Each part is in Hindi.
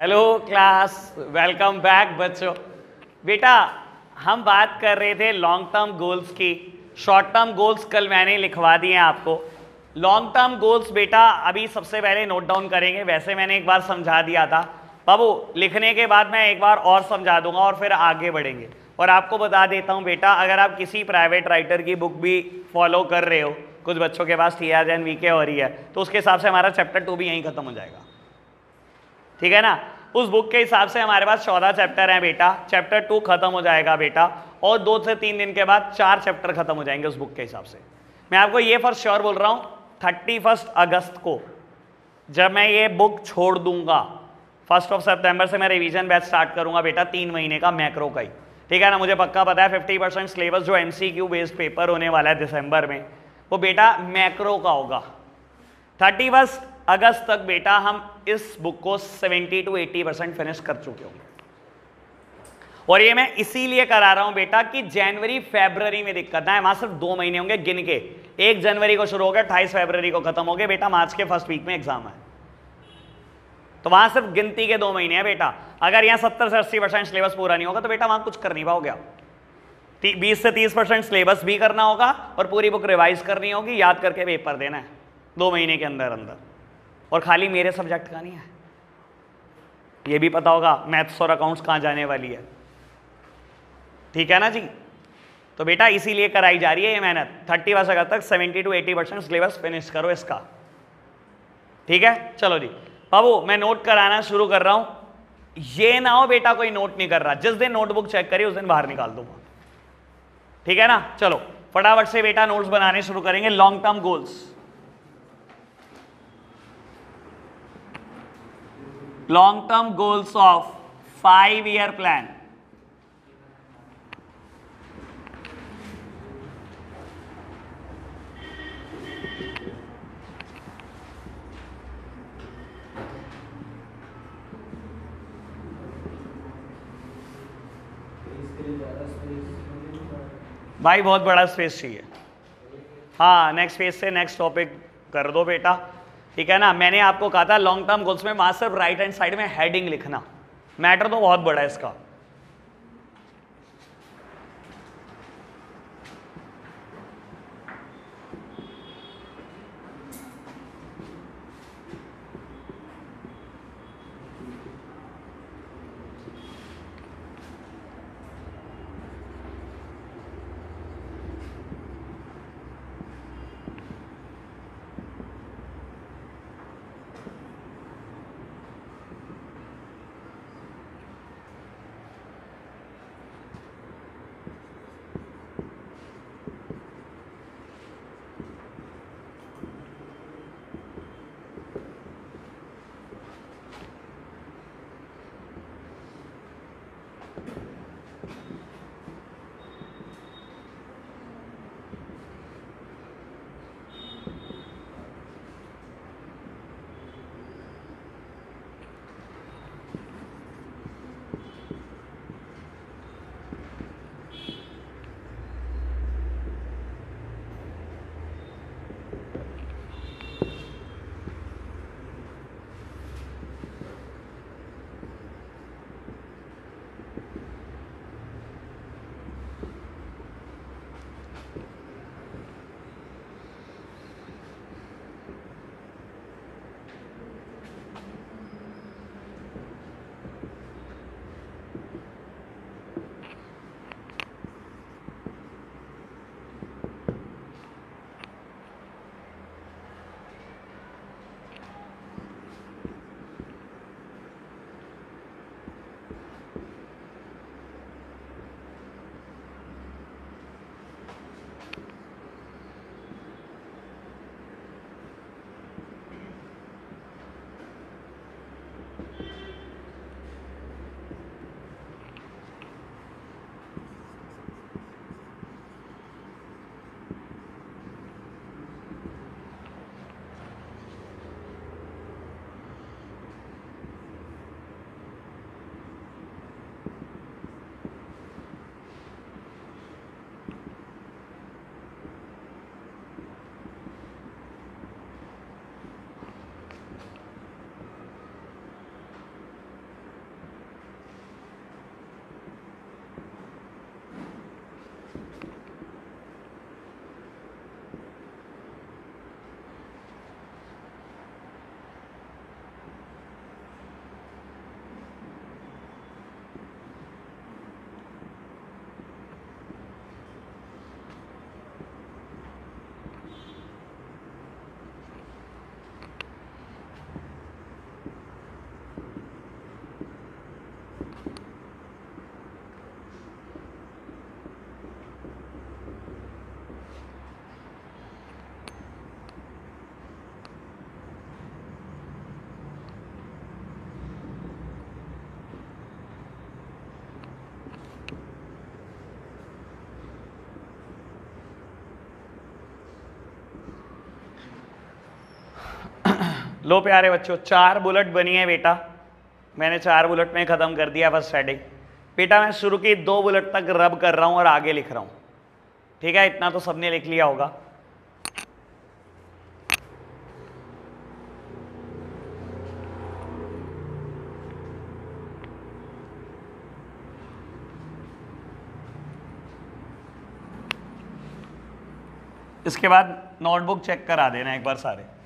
हेलो क्लास वेलकम बैक बच्चों. बेटा, हम बात कर रहे थे लॉन्ग टर्म गोल्स की. शॉर्ट टर्म गोल्स कल मैंने लिखवा दिए हैं आपको. लॉन्ग टर्म गोल्स बेटा, अभी सबसे पहले नोट डाउन करेंगे. वैसे मैंने एक बार समझा दिया था. बाबू, लिखने के बाद मैं एक बार और समझा दूँगा और फिर आगे बढ़ेंगे. और आपको बता देता हूँ, बेटा, अगर आप किसी प्राइवेट राइटर की बुक भी फॉलो कर रहे हो, कुछ बच्चों के पास टी आर एन वी के ही है तो उसके हिसाब से हमारा चैप्टर टू भी यहीं खत्म हो जाएगा. ठीक है ना? उस बुक के हिसाब से हमारे पास चौदह चैप्टर हैं बेटा। चैप्टर टू खत्म हो जाएगा बेटा, और दो से तीन दिन के बाद चार चैप्टर खत्म हो जाएँगे उस बुक के हिसाब से। मैं आपको ये फ़र्स्ट श्योर बोल रहा हूँ थर्टी फ़र्स्ट अगस्त को जब मैं ये बुक छोड़ दूँगा फ़र्स्ट ऑफ़ सितंबर से मैं रिवीजन बैच स्टार्ट करूँगा बेटा तीन महीने का मैक्रो का ही। ठीक है ना? मुझे पक्का पता है फिफ्टी परसेंट सिलेबस जो एमसीक्यू बेस्ड पेपर होने वाला है दिसंबर में, वो बेटा मैक्रो का होगा। थर्टी फ़र्स्ट अगस्त तक बेटा हम इस बुक को 70 टू 80 परसेंट फिनिश कर चुके होंगे। और ये मैं इसीलिए करा रहा हूँ बेटा कि जनवरी फेबररी में दिक्कत ना है वहाँ सिर्फ़ दो महीने होंगे गिन के। एक जनवरी को शुरू हो गया, अट्ठाईस फेब्रवरी को खत्म हो गया। बेटा मार्च के फ़र्स्ट वीक में एग्ज़ाम है। तो वहाँ सिर्फ़ गिनती के दो महीने हैं बेटा। अगर यहाँ सत्तर से अस्सी परसेंट सिलेबस पूरा नहीं होगा तो बेटा वहाँ कुछ कर नहीं पाओगे आप। बीस से तीस परसेंट सिलेबस भी करना होगा और पूरी बुक रिवाइज करनी होगी। याद करके पेपर देना है। दो महीने के अंदर अंदर। और खाली मेरे सब्जेक्ट का नहीं है। ये भी पता होगा मैथ्स और अकाउंट्स कहाँ जाने वाली है। ठीक है ना जी? तो बेटा, इसीलिए कराई जा रही है ये मेहनत। थर्टी वर्ष अगर तक seventy to eighty percent syllabus finish करो इसका। ठीक है? चलो जी। बाबू, मैं नोट कराना शुरू कर रहा हूँ। ये ना हो बेटा कोई नोट नहीं कर रहा। जिस दिन नोटबुक चेक करी, उस दिन बाहर निकाल दूँगा। ठीक है ना? चलो, फटाफट से बेटा नोट्स बनाने शुरू करेंगे। Long term goals long term goals of 5 year plan. भाई बहुत बड़ा स्पेस चाहिए। हाँ नेक्स्ट पेज से नेक्स्ट टॉपिक कर दो बेटा। ठीक है ना? मैंने आपको कहा था लॉन्ग टर्म गोल्स में वहाँ सिर्फ़ राइट हैंड साइड में हेडिंग लिखना। मैटर तो बहुत बड़ा है इसका। लो प्यारे बच्चों, चार बुलेट बनी है बेटा। मैंने चार बुलेट में ख़त्म कर दिया फ़र्स्ट हेडिंग बेटा, मैं शुरू की दो बुलेट तक रब कर रहा हूँ और आगे लिख रहा हूँ। ठीक है? इतना तो सबने लिख लिया होगा। इसके बाद नोटबुक चेक करा देना एक बार सारे।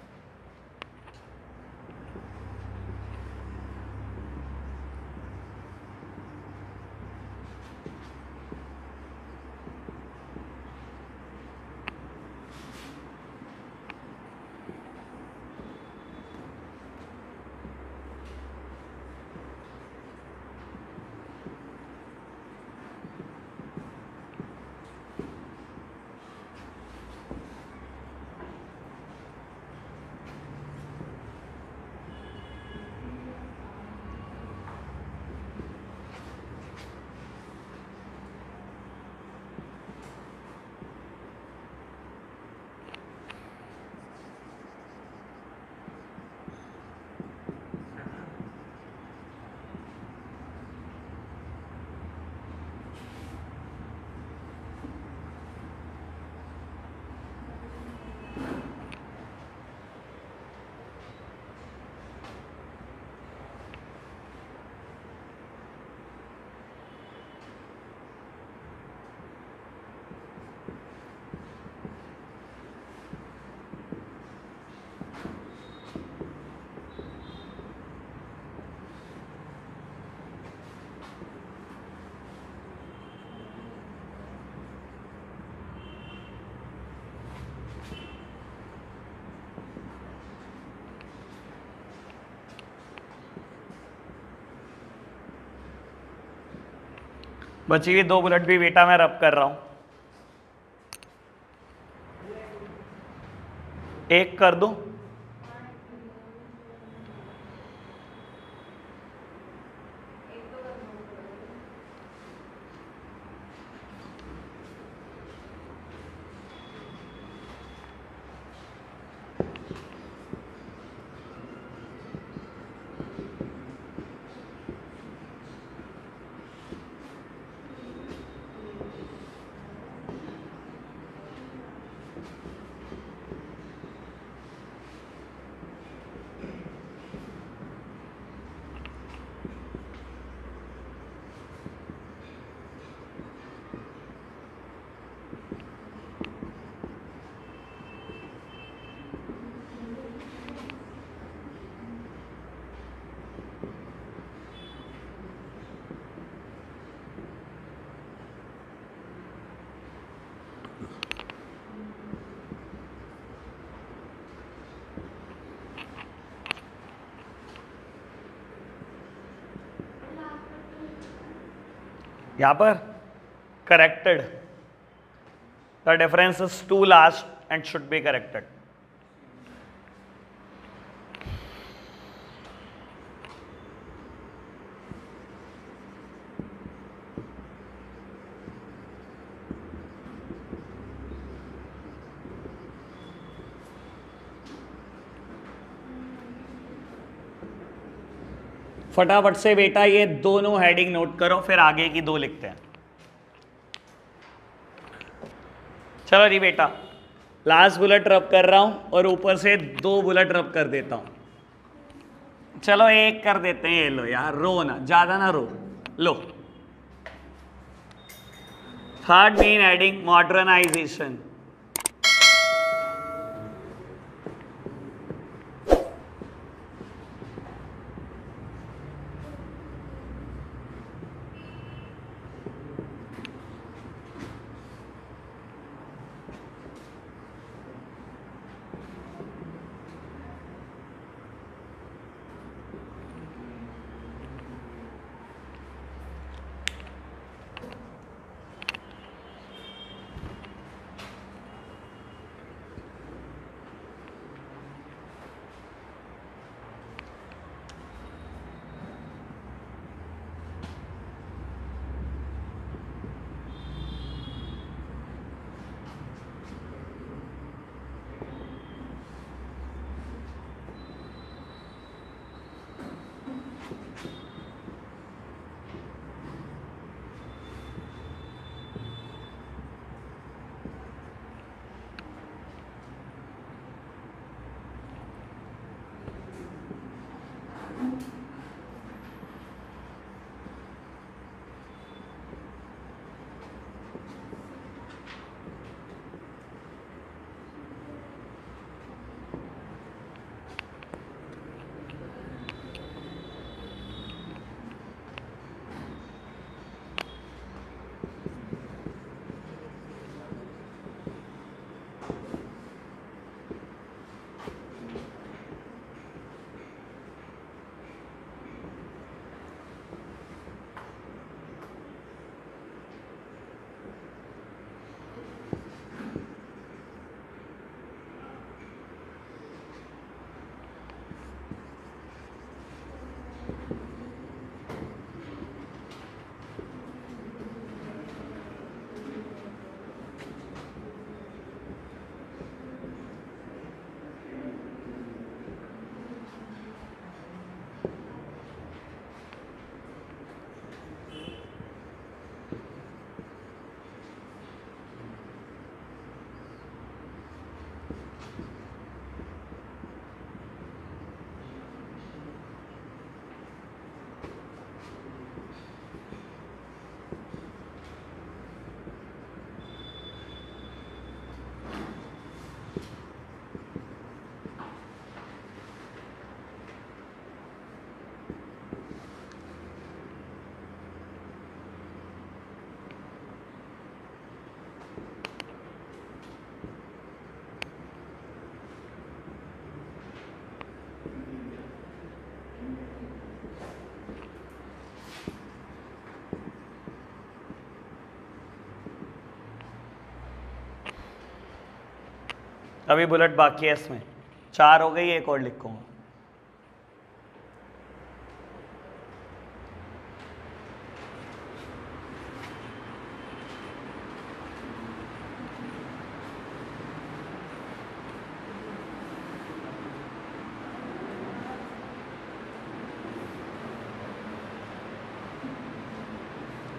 बची हुई दो बुलेट भी बेटा मैं रब कर रहा हूँ। एक कर दूँ? यहाँ पर corrected the difference is too last and should be corrected फटाफट से बेटा, ये दोनों हेडिंग नोट करो, फिर आगे की दो लिखते हैं। चलो जी बेटा लास्ट बुलेट रब कर रहा हूँ और ऊपर से दो बुलेट रब कर देता हूँ। चलो एक कर देते हैं, ये लो यार, रो ना, ज़्यादा ना रो। लो। थर्ड मेन हेडिंग मॉडर्नाइजेशन अभी बुलेट बाकी है इसमें। चार हो गई, एक और लिखूँगा।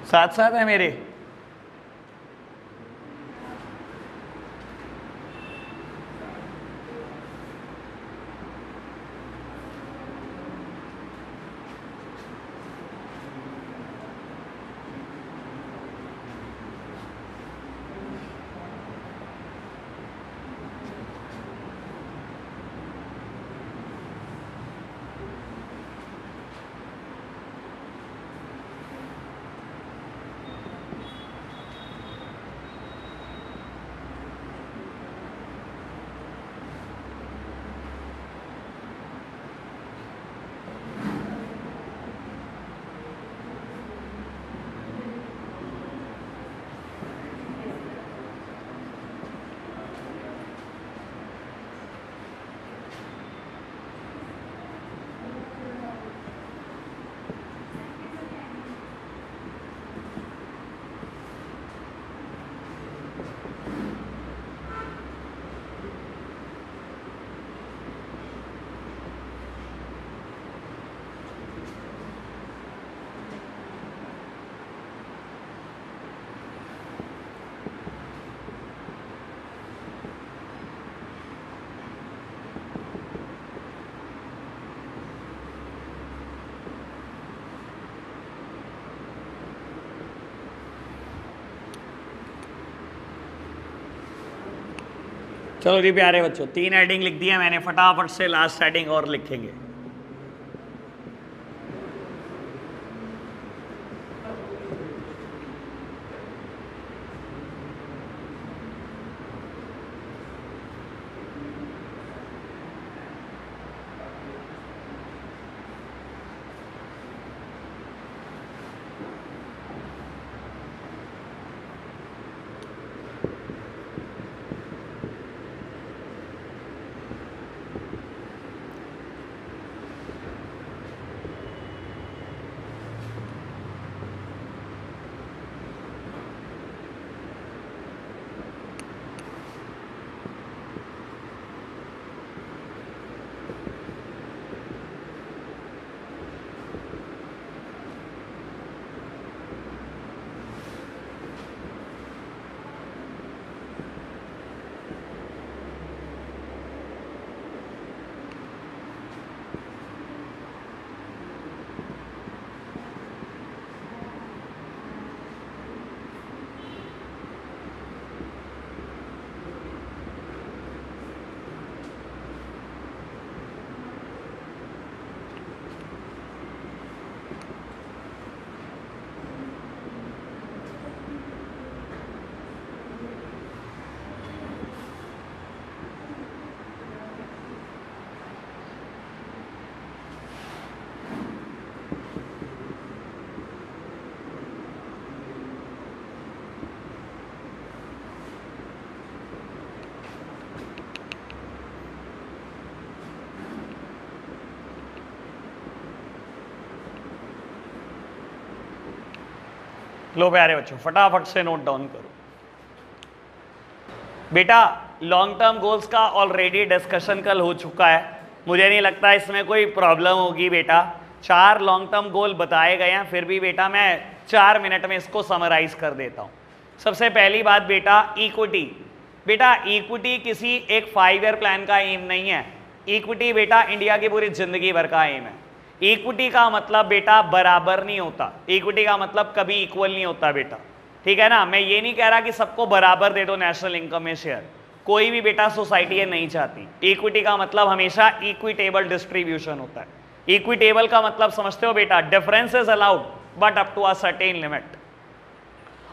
साथ साथ है मेरे। चलो जी प्यारे बच्चों, तीन हेडिंग लिख दिया मैंने, फटाफट से लास्ट एडिंग और लिखेंगे। लो प्यारे बच्चों, फटाफट से नोट डाउन करो। बेटा लॉन्ग टर्म गोल्स का ऑलरेडी डिस्कशन कल हो चुका है। मुझे नहीं लगता इसमें कोई प्रॉब्लम होगी बेटा। चार लॉन्ग टर्म गोल बताए गए हैं, फिर भी बेटा मैं चार मिनट में इसको समराइज कर देता हूँ। सबसे पहली बात बेटा इक्विटी बेटा इक्विटी किसी एक फाइव ईयर प्लान का एम नहीं है। इक्विटी बेटा इंडिया की पूरी ज़िंदगी भर का एम है। इक्विटी का मतलब बेटा बराबर नहीं होता। इक्विटी का मतलब कभी इक्वल नहीं होता बेटा। ठीक है ना? मैं ये नहीं कह रहा कि सबको बराबर दे दो नेशनल इनकम में शेयर कोई भी बेटा सोसाइटी ये नहीं चाहती। इक्विटी का मतलब हमेशा इक्विटेबल डिस्ट्रीब्यूशन होता है। इक्विटेबल का मतलब समझते हो बेटा? Difference is allowed but up to a certain limit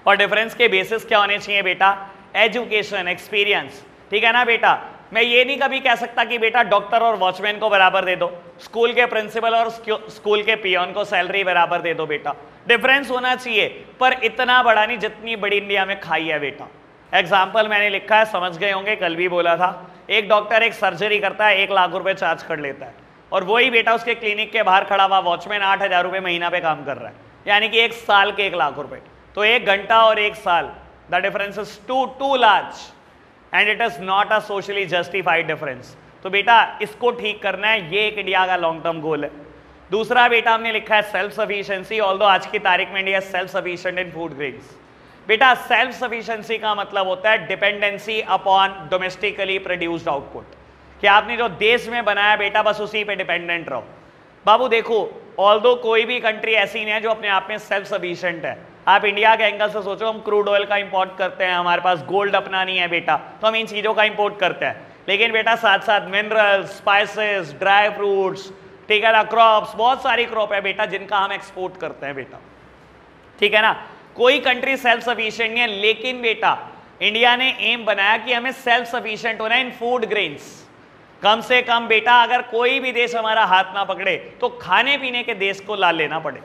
और डिफरेंस के बेसिस क्या होने चाहिए बेटा? एजुकेशन एक्सपीरियंस ठीक है ना बेटा? मैं ये नहीं कभी कह सकता कि बेटा डॉक्टर और वॉचमैन को बराबर दे दो, स्कूल के प्रिंसिपल और स्कूल के पियोन को सैलरी बराबर दे दो बेटा। डिफरेंस होना चाहिए, पर इतना बड़ा नहीं जितनी बड़ी इंडिया में खाई है बेटा। एग्ज़ाम्पल मैंने लिखा है, समझ गए होंगे, कल भी बोला था। एक डॉक्टर एक सर्जरी करता है, एक लाख रुपए चार्ज कर लेता है। और वही बेटा उसके क्लिनिक के बाहर खड़ा हुआ वॉचमैन आठ हज़ार रुपये महीना पे काम कर रहा है। यानी कि एक साल के एक लाख रुपए। तो एक घंटा और एक साल the difference is too too large and it is not a socially justified difference तो बेटा, इसको ठीक करना है, ये एक इंडिया का लॉन्ग टर्म गोल है। दूसरा बेटा, हमने लिखा है सेल्फ सफिशिएंसी ऑल आज की तारीख में India self sufficient in food grains बेटा सेल्फ सफिशिएंसी का मतलब होता है dependency upon domestically produced output कि आपने जो देश में बनाया बेटा, बस उसी पे डिपेंडेंट रहो। बाबू, देखो ऑल कोई भी कंट्री ऐसी नहीं है जो अपने आप में सेल्फ सफिशियंट है आप इंडिया के एंगल से सोचो, हम क्रूड ऑयल का इंपोर्ट करते हैं, हमारे पास गोल्ड अपना नहीं है बेटा। तो हम इन चीज़ों का इंपोर्ट करते हैं। लेकिन बेटा साथ साथ मिनरल्स स्पाइसेस ड्राई फ्रूट्स ठीक है ना क्रॉप्स बहुत सारी क्रॉप है बेटा, जिनका हम एक्सपोर्ट करते हैं बेटा। ठीक है ना? कोई कंट्री सेल्फ सफिशियंट नहीं है, लेकिन बेटा इंडिया ने एम बनाया कि हमें सेल्फ सफिशियंट होना है इन फ़ूड ग्रेन्स कम से कम बेटा, अगर कोई भी देश हमारा हाथ ना पकड़े तो खाने पीने के देश को ला लेना पड़े।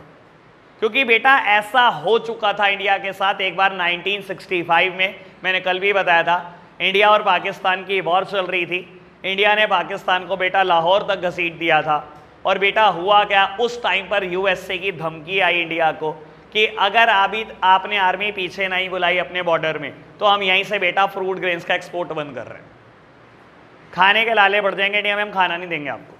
क्योंकि बेटा ऐसा हो चुका था इंडिया के साथ एक बार 1965 में। मैंने कल भी बताया था, इंडिया और पाकिस्तान की वॉर चल रही थी। इंडिया ने पाकिस्तान को बेटा लाहौर तक घसीट दिया था। और बेटा हुआ क्या, उस टाइम पर यूएसए की धमकी आई इंडिया को कि अगर अभी आपने आर्मी पीछे नहीं बुलाई अपने बॉर्डर में तो हम यहीं से बेटा फ्रूट ग्रेन्स का एक्सपोर्ट बंद कर रहे हैं। खाने के लाले बढ़ जाएँगे, इंडिया में हम खाना नहीं देंगे आपको।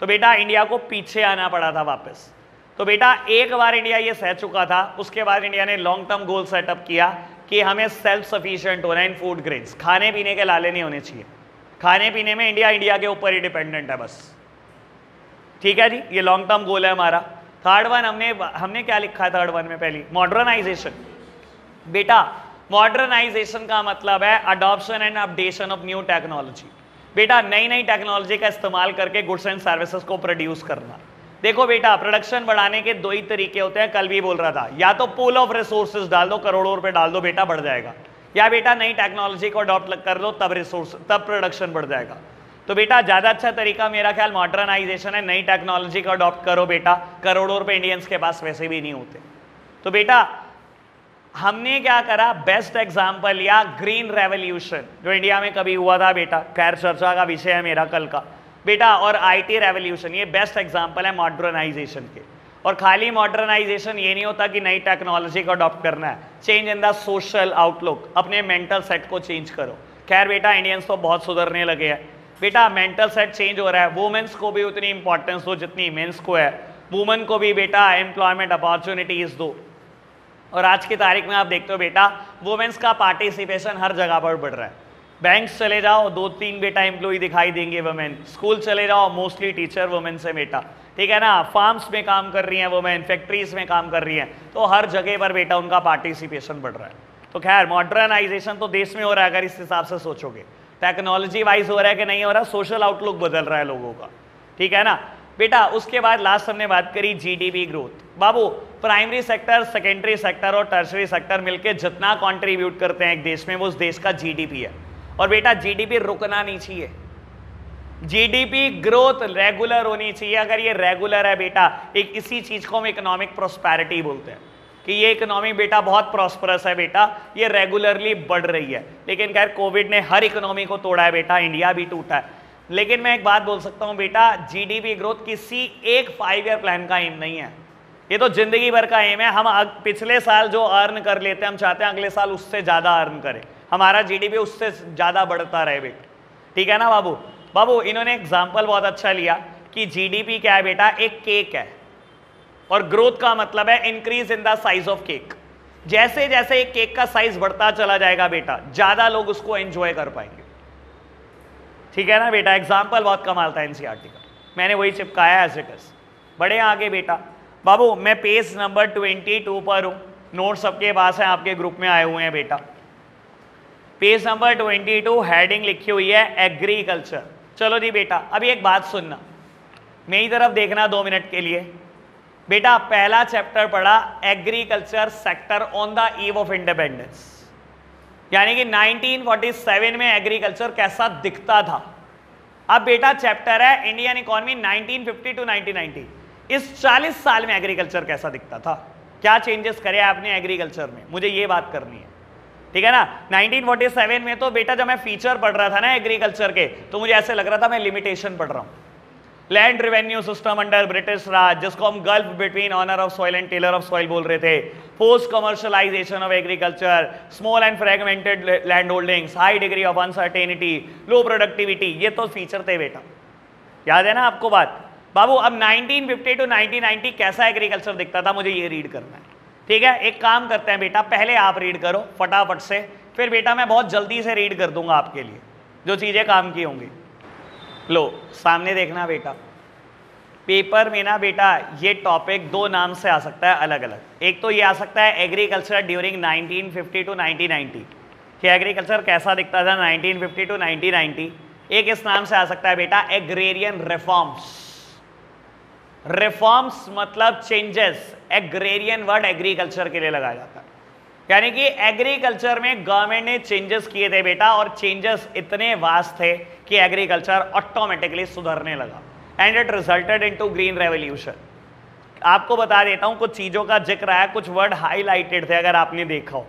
तो बेटा इंडिया को पीछे आना पड़ा था वापस। तो बेटा, एक बार इंडिया ये सह चुका था, उसके बाद इंडिया ने लॉन्ग टर्म गोल सेटअप किया कि हमें सेल्फ सफिशियंट होना इन फ़ूड ग्रेन्स खाने पीने के लाले नहीं होने चाहिए। खाने पीने में इंडिया इंडिया के ऊपर ही डिपेंडेंट है बस। ठीक है जी? ये लॉन्ग टर्म गोल है हमारा। थर्ड वन हमने हमने क्या लिखा है थर्ड वन में पहली? मॉडर्नाइजेशन बेटा मॉडर्नाइजेशन का मतलब है adoption and updation of new technology बेटा नई नई टेक्नोलॉजी का इस्तेमाल करके गुड्स एंड सर्विसेज़ को प्रोड्यूस करना। देखो बेटा प्रोडक्शन बढ़ाने के दो ही तरीके होते हैं, कल भी बोल रहा था। या तो पूल ऑफ़ रिसोर्सेज डाल दो, करोड़ों रुपए डाल दो, बेटा बढ़ जाएगा। या बेटा, नई टेक्नोलॉजी को अडॉप्ट कर लो, तब रिसोर्स तब प्रोडक्शन बढ़ जाएगा। तो बेटा, ज़्यादा अच्छा तरीका मेरा ख्याल मॉडर्नाइजेशन है, नई टेक्नोलॉजी को अडॉप्ट करो बेटा। करोड़ों रुपए इंडियंस के पास वैसे भी नहीं होते। तो बेटा, हमने क्या करा बेस्ट एग्ज़ाम्पल या ग्रीन रेवोल्यूशन जो इंडिया में कभी हुआ था बेटा, खैर, चर्चा का विषय है मेरा कल का। बेटा, और आईटी रेवोल्यूशन ये बेस्ट एग्ज़ाम्पल है मॉडर्नाइजेशन के। और खाली मॉडर्नाइजेशन ये नहीं होता कि नई टेक्नोलॉजी को अडॉप्ट करना है। Change in the social outlook अपने मेंटल सेट को चेंज करो। खैर बेटा इंडियंस तो बहुत सुधरने लगे हैं। बेटा मेंटल सेट चेंज हो रहा है। वुमेंस को भी उतनी इंपॉर्टेंस दो जितनी मेन्स को है। वुमेन को भी बेटा एम्प्लॉयमेंट अपॉर्चुनिटीज़ दो। और आज की तारीख में आप देखते हो बेटा वुमेंस का पार्टिसिपेशन हर जगह पर बढ़ रहा है। बैंक्स चले जाओ दो तीन बेटा एम्प्लॉय दिखाई देंगे वुमेन स्कूल चले जाओ मोस्टली टीचर वुमेन से बेटा. ठीक है ना? फार्म्स में काम कर रही हैं वुमेन फैक्ट्रीज में काम कर रही हैं. तो हर जगह पर बेटा उनका पार्टिसिपेशन बढ़ रहा है. तो खैर मॉडर्नाइजेशन तो देश में हो रहा है, अगर इस हिसाब से सोचोगे. टेक्नोलॉजी वाइज हो रहा है कि नहीं हो रहा सोशल आउटलुक बदल रहा है लोगों का. ठीक है ना? बेटा, उसके बाद लास्ट हमने बात करी जीडीपी ग्रोथ बाबू प्राइमरी सेक्टर सेकेंडरी सेक्टर और टर्सरी सेक्टर मिलकर जितना कंट्रीब्यूट करते हैं एक देश में, वो उस देश का जीडीपी है. और बेटा जीडीपी रुकना नहीं चाहिए। जीडीपी ग्रोथ रेगुलर होनी चाहिए। अगर ये रेगुलर है बेटा, एक इसी चीज़ को हम इकोनॉमिक प्रोस्पैरिटी बोलते हैं कि ये इकोनॉमी बेटा बहुत प्रॉस्परस है बेटा, ये रेगुलरली बढ़ रही है। लेकिन खैर कोविड ने हर इकोनॉमी को तोड़ा है बेटा इंडिया भी टूटा है। लेकिन मैं एक बात बोल सकता हूँ बेटा जीडीपी ग्रोथ किसी एक फाइव ईयर प्लान का एम नहीं है। ये तो ज़िंदगी भर का एम है। हम पिछले साल जो अर्न कर लेते हैं, हम चाहते हैं अगले साल उससे ज़्यादा अर्न करें। हमारा जीडीपी उससे ज़्यादा बढ़ता रहे बेटा। ठीक है ना बाबू? बाबू, इन्होंने एग्ज़ाम्पल बहुत अच्छा लिया कि जीडीपी क्या है बेटा? एक केक है। और ग्रोथ का मतलब है increase in the size of cake जैसे जैसे एक केक का साइज़ बढ़ता चला जाएगा बेटा, ज़्यादा लोग उसको एंजॉय कर पाएँगे। ठीक है ना बेटा? एग्ज़ाम्पल बहुत कमाल था एनसीआरटी का। मैंने वही चिपकाया एज इट इज़ बड़े आगे बेटा। बाबू, मैं पेज नंबर ट्वेंटी टू पर हूँ। नोट सबके पास हैं, आपके ग्रुप में आए हुए हैं बेटा। Page number twenty two heading लिखी हुई है एग्रीकल्चर चलो जी बेटा, अभी एक बात सुनना। मेरी तरफ़ देखना दो मिनट के लिए। बेटा, पहला चैप्टर पढ़ा agriculture sector on the eve of independence यानी कि 1947 में एग्रीकल्चर कैसा दिखता था। अब बेटा चैप्टर है इंडियन इकोनॉमी 1950 टू 1990 इस 40 साल में एग्रीकल्चर कैसा दिखता था? क्या चेंजेस करे आपने एग्रीकल्चर में? मुझे ये बात करनी है। ठीक है ना? 1947 में तो बेटा जब मैं फीचर पढ़ रहा था ना एग्रीकल्चर के तो मुझे ऐसे लग रहा था मैं लिमिटेशन पढ़ रहा हूँ। Land revenue system under British Raj जिसको हम gulf between owner of soil and tiller of soil बोल रहे थे। Post commercialisation of agriculture small and fragmented land holdings high degree of uncertainty low productivity ये तो फीचर थे बेटा। याद है ना आपको बात? बाबू, अब 1950 टू 1990 कैसा एग्रीकल्चर दिखता था? मुझे ये रीड करना है। ठीक है, एक काम करते हैं बेटा, पहले आप रीड करो, फटाफट से। फिर बेटा, मैं बहुत जल्दी से रीड कर दूँगा आपके लिए, जो चीज़ें काम की होंगी। लो, सामने देखना बेटा। पेपर में ना बेटा, ये टॉपिक दो नाम से आ सकता है अलग अलग एक तो ये आ सकता है एग्रीकल्चर ड्यूरिंग 1950 टू 1990 कि एग्रीकल्चर कैसा दिखता था 1950 टू 1990 एक इस नाम से आ सकता है बेटा एग्रेरियन रिफॉर्म्स रिफॉर्म्स मतलब चेंजेस एग्रेरियन वर्ड एग्रीकल्चर के लिए लगाया जाता है। यानी कि एग्रीकल्चर में गवर्नमेंट ने चेंजेस किए थे बेटा, और चेंजेस इतने वास्ट थे कि एग्रीकल्चर ऑटोमेटिकली सुधरने लगा। And it resulted into green revolution आपको बता देता हूँ, कुछ चीज़ों का ज़िक्र आया, कुछ वर्ड हाईलाइटेड थे, अगर आपने देखा हो।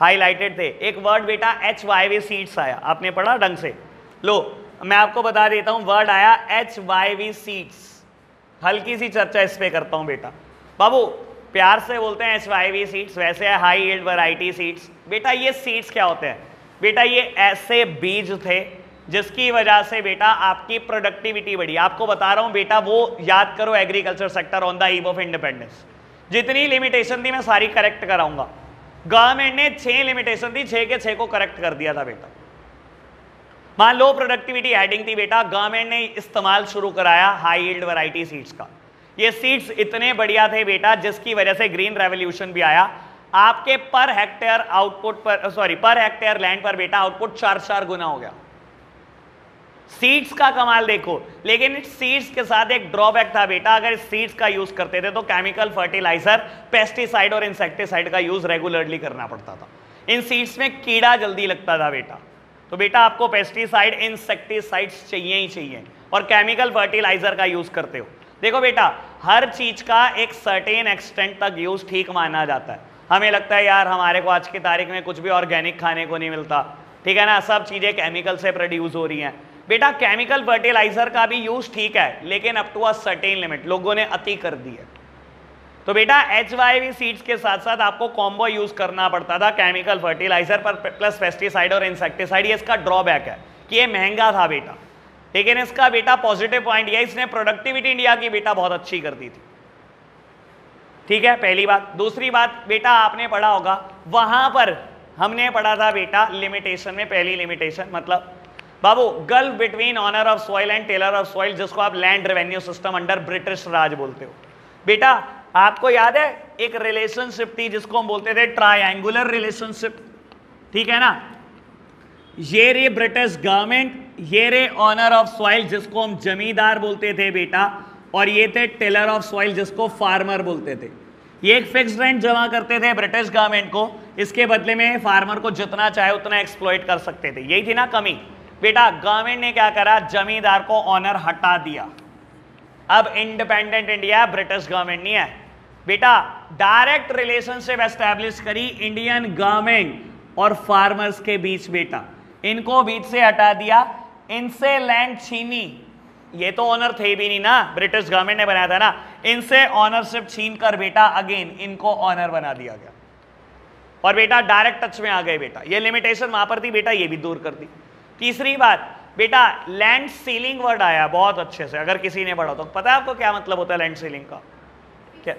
हाईलाइटेड थे। एक वर्ड बेटा एच वाई वी सीट्स आया। आपने पढ़ा ढंग से? लो, मैं आपको बता देता हूँ वर्ड आया एच वाई वी सीट्स हल्की सी चर्चा इस पर करता हूँ बेटा। बाबू, प्यार से बोलते हैं एस वाई वी सीट्स वैसे है हाई एल्ड वराइटी सीट्स बेटा, ये सीट्स क्या होते हैं? बेटा, ये ऐसे बीज थे जिसकी वजह से बेटा आपकी प्रोडक्टिविटी बढ़ी। आपको बता रहा हूँ, बेटा, वो याद करो agriculture sector on the eve of independence जितनी लिमिटेशन थी मैं सारी करेक्ट कराऊँगा। गवर्नमेंट ने छह लिमिटेशन थी, छह के छह को करेक्ट कर दिया था बेटा। मान लो प्रोडक्टिविटी एडिंग थी बेटा गवर्नमेंट ने इस्तेमाल शुरू कराया हाई यील्ड वैरायटी सीड्स का। ये सीड्स इतने बढ़िया थे बेटा, जिसकी वजह से ग्रीन रेवोल्यूशन भी आया। आपके per hectare output per sorry per hectare land per बेटा आउटपुट चार चार गुना हो गया। सीड्स का कमाल देखो, लेकिन इस सीड्स के साथ एक ड्रॉबैक था बेटा, अगर सीड्स का यूज़ करते थे तो केमिकल फर्टिलाइज़र पेस्टिसाइड और इंसेक्टिसाइड का यूज़ रेगुलरली करना पड़ता था। इन सीड्स में कीड़ा जल्दी लगता था बेटा। तो बेटा आपको पेस्टिसाइड इंसेक्टिसाइड्स चाहिए ही चाहिए, और केमिकल फर्टिलाइज़र का यूज़ करते हो। देखो बेटा, हर चीज़ का एक सर्टेन एक्सटेंट तक यूज़ ठीक माना जाता है। हमें लगता है, यार, हमारे को आज की तारीख में कुछ भी ऑर्गेनिक खाने को नहीं मिलता। ठीक है ना? सब चीज़ें केमिकल से प्रोड्यूस हो रही हैं। बेटा केमिकल फर्टिलाइज़र का भी यूज़ ठीक है, लेकिन up to a certain limit लोगों ने अति कर दी है। तो बेटा एच वाई सीड्स के साथ साथ आपको कॉम्बो यूज़ करना पड़ता था केमिकल फर्टिलाइज़र पर प्लस पेस्टिसाइड और इंसेक्टिसाइड ये इसका ड्रॉबैक है कि ये महँगा था बेटा। लेकिन इसका बेटा पॉजिटिव पॉइंट यह इसने प्रोडक्टिविटी इंडिया की बेटा बहुत अच्छी कर दी थी। ठीक है, पहली बात। दूसरी बात, बेटा आपने पढ़ा होगा, वहाँ पर हमने पढ़ा था बेटा लिमिटेशन में, पहली लिमिटेशन मतलब बाबू gulf between owner of soil and tiller of soil जिसको आप land revenue system under British Raj बोलते हो। बेटा, आपको याद है, एक रिलेशनशिप थी जिसको हम बोलते थे ट्रायंगुलर रिलेशनशिप ठीक है ना? ये रे ब्रिटिश गवर्नमेंट ये रे ऑनर ऑफ़ सॉइल जिसको हम जमींदार बोलते थे बेटा, और ये थे टेलर ऑफ़ सॉइल जिसको फार्मर बोलते थे। ये एक फिक्स रेंट जमा करते थे ब्रिटिश गवर्नमेंट को, इसके बदले में फार्मर को जितना चाहे उतना एक्सप्लॉइट कर सकते थे। यही थी ना कमी। बेटा गवर्नमेंट ने क्या करा? जमींदार को ऑनर हटा दिया। अब इंडिपेंडेंट इंडिया ब्रिटिश गवर्नमेंट नहीं है। बेटा डायरेक्ट रिलेशनशिप एस्टेब्लिश करी इंडियन गवर्नमेंट और फार्मर्स के बीच बेटा। इनको बीच से हटा दिया। इनसे लैंड छीनी। ये तो ऑनर थे भी नहीं ना ब्रिटिश गवर्नमेंट ने बनाया था ना। इनसे ऑनरशिप छीन कर बेटा अगेन इनको ऑनर बना दिया गया। और बेटा डायरेक्ट टच में आ गए बेटा। ये लिमिटेशन वहाँ पर थी, बेटा, ये भी दूर कर दी। तीसरी बात, बेटा लैंड सीलिंग वर्ड आया बहुत अच्छे से, अगर किसी ने पढ़ा तो। पता है आपको क्या मतलब होता है लैंड सीलिंग का? क्या?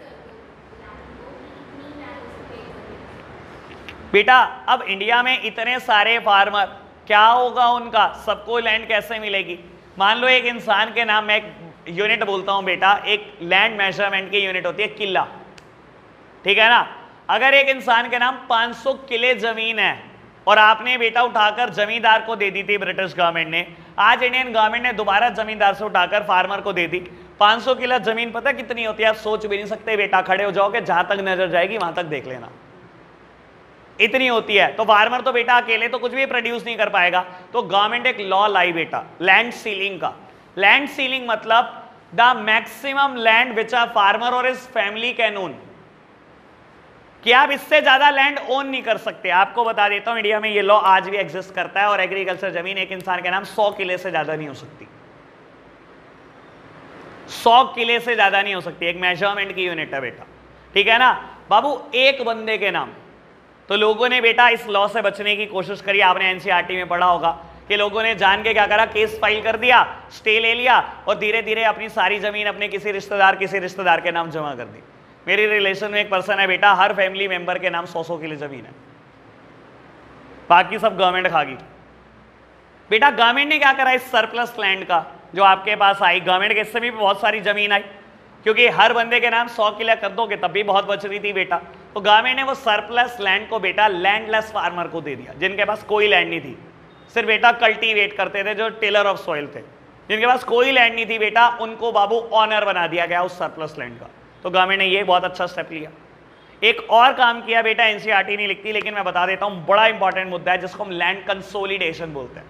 बेटा, अब इंडिया में इतने सारे फार्मर क्या होगा उनका? सबको लैंड कैसे मिलेगी? मान लो एक इंसान के नाम में एक यूनिट बोलता हूँ बेटा, एक लैंड मेज़रमेंट की यूनिट होती है, किला। ठीक है ना? अगर एक इंसान के नाम 500 किले ज़मीन है, और आपने बेटा उठाकर जमींदार को दे दी थी ब्रिटिश गवर्नमेंट ने, आज इंडियन गवर्नमेंट ने दोबारा जमींदार से उठाकर फार्मर को दे दी। 500 किला ज़मीन पता कितनी होती है? आप सोच भी नहीं सकते बेटा, खड़े हो जाओगे, जहाँ तक नज़र जाएगी, वहाँ तक देख लेना। इतनी होती है। तो फार्मर तो बेटा अकेले तो कुछ भी प्रोड्यूस नहीं कर पाएगा। तो गवर्नमेंट एक लॉ लाई बेटा लैंड सीलिंग का। लैंड सीलिंग मतलब the maximum land which a farmer or his family can own कि आप इससे ज़्यादा लैंड ओन नहीं कर सकते। आपको बता देता हूँ इंडिया में ये लॉ आज भी एग्जिस्ट करता है और एग्रीकल्चर ज़मीन एक इंसान के नाम सौ किले से ज़्यादा नहीं हो सकती। सौ किले से ज़्यादा नहीं हो सकती। एक मेज़रमेंट की यूनिट है बेटा। ठीक है ना? बाबू, एक बंदे के नाम। तो लोगों ने बेटा इस लॉ से बचने की कोशिश करी, आपने एनसीआरटी में पढ़ा होगा कि लोगों ने जान के क्या करा केस फ़ाइल कर दिया स्टे ले लिया और धीरे धीरे अपनी सारी ज़मीन, अपने किसी रिश्तेदार किसी रिश्तेदार के नाम जमा कर दी। मेरी रिलेशन में एक पर्सन है बेटा, हर फैमिली मेंबर के नाम सौ सौ के लिए ज़मीन है। बाकी सब गवर्नमेंट खा गई बेटा गवर्नमेंट ने क्या करा, इस सरप्लस लैंड का, जो आपके पास आई गवर्नमेंट के इससे भी बहुत सारी ज़मीन आई, क्योंकि हर बंदे के नाम सौ किला कर दोगे, तब भी बहुत बच रही थी बेटा। तो गवर्नमेंट ने वो सरप्लस लैंड को बेटा लैंडलेस फार्मर को दे दिया, जिनके पास कोई लैंड नहीं थी। सिर्फ़ बेटा कल्टीवेट करते थे, जो टेलर ऑफ़ सॉइल थे। जिनके पास कोई लैंड नहीं थी, बेटा, उनको बाबू ऑनर बना दिया गया उस सरप्लस लैंड का। तो गवर्नमेंट ने ये बहुत अच्छा स्टेप लिया। एक और काम किया बेटा एनसीआरटी नहीं लिखती, लेकिन मैं बता देता हूँ, बड़ा इंपॉर्टेंट मुद्दा है, जिसको हम लैंड कंसोलिडेशन बोलते हैं।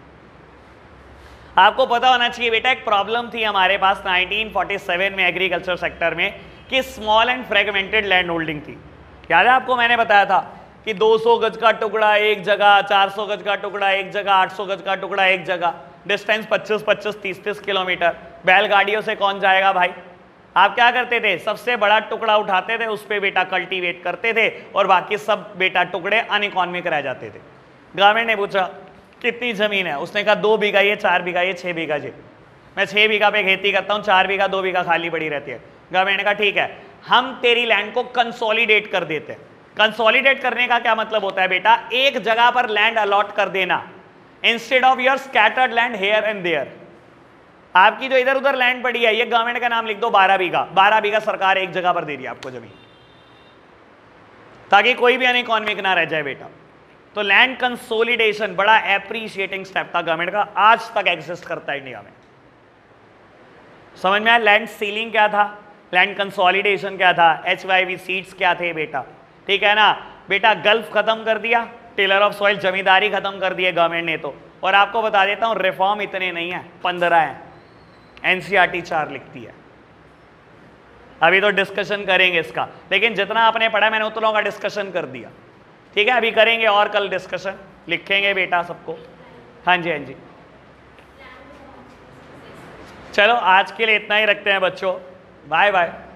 आपको पता होना चाहिए बेटा, एक प्रॉब्लम थी हमारे पास 1947 में एग्रीकल्चर सेक्टर में, कि small and fragmented land holding थी। याद है आपको मैंने बताया था कि 200 गज का टुकड़ा एक जगह 400 गज का टुकड़ा एक जगह 800 गज का टुकड़ा एक जगह। Distance 25 25 30 30 kilometre. बैलगाड़ियों से कौन जाएगा भाई? आप क्या करते थे? सबसे बड़ा टुकड़ा उठाते थे, उस पर बेटा कल्टीवेट करते थे और बाकी सब बेटा टुकड़े अन अनइकॉनमिक रह जाते थे। गवर्नमेंट ने पूछा, कितनी ज़मीन है? उसने कहा, दो बीघा ये, चार बीघा ये छः बीघा जी मैं छः बीघा पे खेती करता हूँ, चार बीघा, दो बीघा खाली पड़ी रहती है। गवर्नमेंट ने कहा, ठीक है। हम तेरी लैंड को कंसोलिडेट कर देते हैं। कंसोलिडेट करने का क्या मतलब होता है बेटा? एक जगह पर लैंड अलॉट कर देना। Instead of your scattered land here and there आपकी जो इधर उधर लैंड पड़ी है, ये गवर्नमेंट का नाम लिख दो, बारह बीघा। बारह बीघा सरकार एक जगह पर दे रही है आपको ज़मीन। ताकि कोई भी अनइकॉनमिक ना रह जाए बेटा। तो लैंड कंसोलिडेशन बड़ा एप्रिशिएटिंग स्टेप था गवर्नमेंट का। आज तक एग्जिस्ट करता है इंडिया में। समझ में आया? लैंड सीलिंग क्या था? लैंड कंसोलिडेशन क्या था? एच वाई वी सीट्स क्या थे बेटा? ठीक है ना? बेटा, गल्फ खत्म कर दिया, टेलर ऑफ़ सॉइल, जमींदारी खत्म कर दिए गवर्नमेंट ने तो। और आपको बता देता हूँ रिफॉर्म इतने नहीं है, पंद्रह है। एनसीआरटी चार लिखती है। अभी तो डिस्कशन करेंगे इसका। लेकिन जितना आपने पढ़ा, मैंने उतना का डिस्कशन कर दिया। ठीक है? अभी करेंगे और कल डिस्कशन लिखेंगे बेटा सबको। हाँ जी हाँ जी। चलो, आज के लिए इतना ही रखते हैं बच्चों। Bye bye.